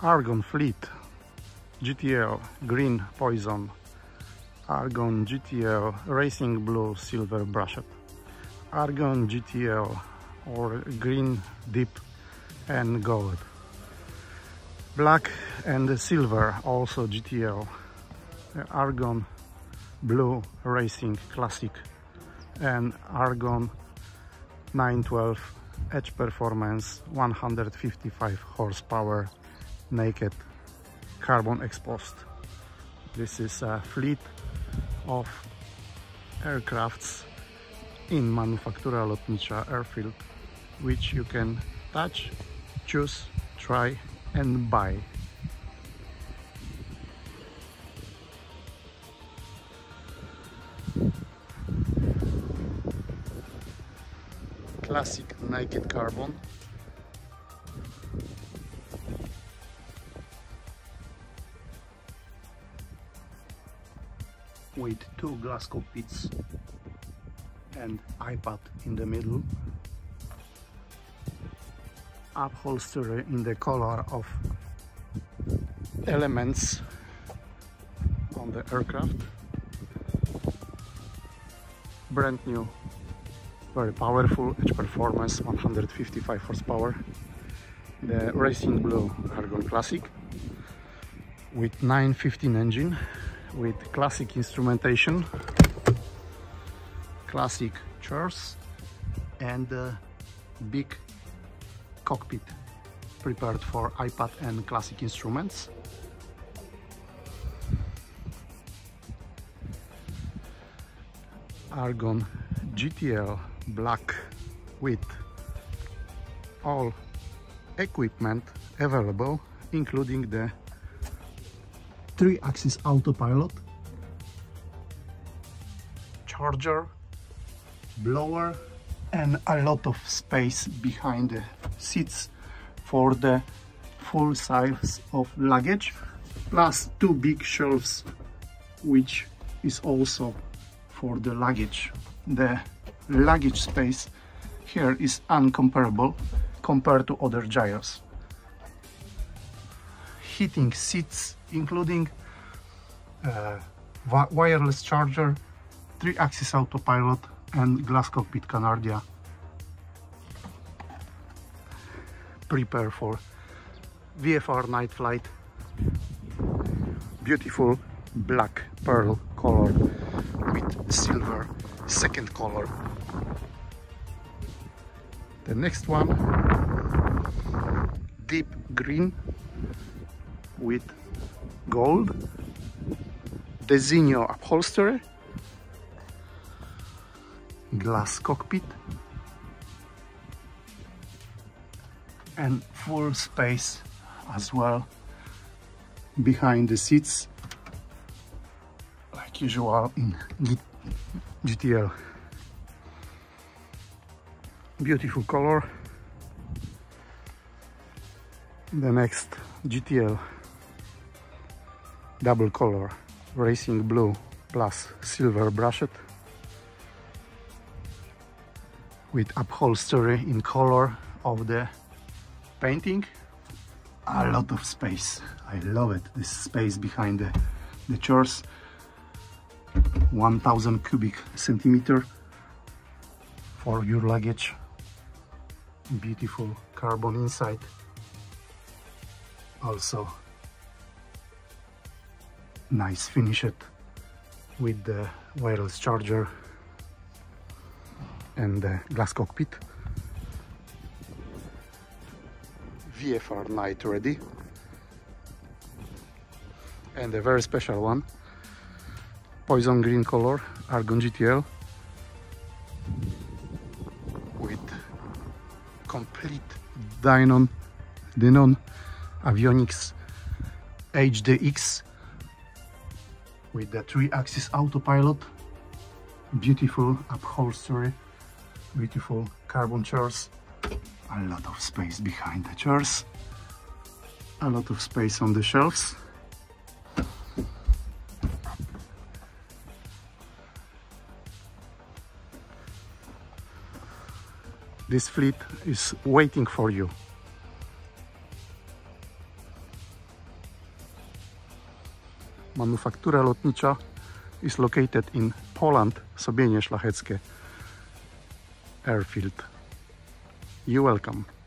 Argon Fleet GTL Green Poison Argon GTL Racing Blue Silver Brushed Argon GTL or Green Deep and Gold. Black and Silver also GTL Argon Blue Racing Classic and Argon 912 Edge Performance 155 horsepower naked carbon exposed. This is a fleet of aircrafts in Manufaktura Lotnicza Airfield which you can touch, choose, try and buy. Classic naked carbon with two glass cockpits and iPad in the middle. Upholstery in the color of elements on the aircraft. Brand new very powerful edge performance 155 horsepower. The racing blue argon classic with 915 engine with classic instrumentation, classic chairs and uh, big cockpit prepared for iPad and classic instruments. Argon GTL black with all equipment available including the three-axis autopilot, charger, blower and a lot of space behind the seats for the full size of luggage plus two big shelves which is also for the luggage. The luggage space here is uncomparable compared to other gyros heating seats including uh, wireless charger, 3-axis autopilot and glass cockpit Kanardia. Prepare for VFR night flight. Beautiful black pearl color with silver second color. The next one deep green with gold, Designo upholstery, glass cockpit, and full space as well. Behind the seats like usual in GTL. Beautiful color. The next GTL double color racing blue plus silver brushed with upholstery in color of the painting. A lot of space. I love it this space behind the, the chairs. 1000 cubic centimeter for your luggage. Beautiful carbon inside. Also nice finish it with the wireless charger and the glass cockpit. VFR night ready. And a very special one. Poison green color Argon GTL with complete Dynon Denon Avionics HDX with the three-axis autopilot. Beautiful upholstery beautiful carbon chairs a lot of space behind the chairs a lot of space on the shelves. This fleet is waiting for you manufaktura lotnicza is located in Poland, Sobienie Szlacheckie Airfield. You're welcome.